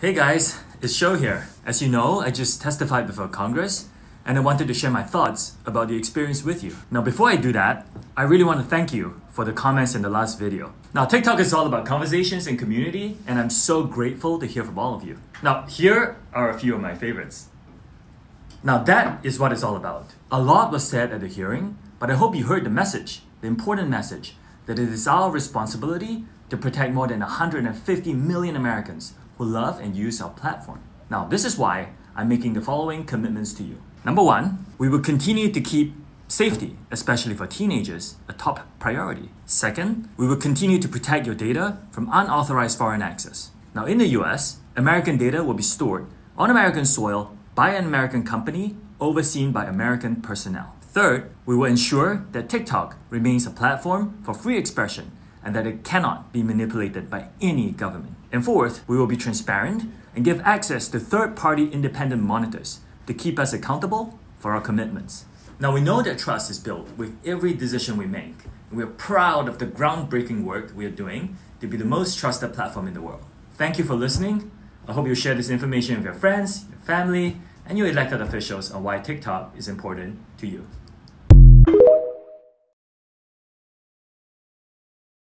Hey guys, it's Shou here. As you know, I just testified before Congress and I wanted to share my thoughts about the experience with you. Now, before I do that, I really want to thank you for the comments in the last video. Now, TikTok is all about conversations and community, and I'm so grateful to hear from all of you. Now, here are a few of my favorites. Now, that is what it's all about. A lot was said at the hearing, but I hope you heard the message, the important message, that it is our responsibility to protect more than 150 million Americans who love and use our platform. Now, this is why I'm making the following commitments to you. Number one, we will continue to keep safety, especially for teenagers, a top priority. Second, we will continue to protect your data from unauthorized foreign access. Now, in the US, American data will be stored on American soil by an American company overseen by American personnel. Third, we will ensure that TikTok remains a platform for free expression and that it cannot be manipulated by any government. And fourth, we will be transparent and give access to third party independent monitors to keep us accountable for our commitments. Now, we know that trust is built with every decision we make. We're proud of the groundbreaking work we are doing to be the most trusted platform in the world. Thank you for listening. I hope you share this information with your friends, your family, and your elected officials on why TikTok is important to you.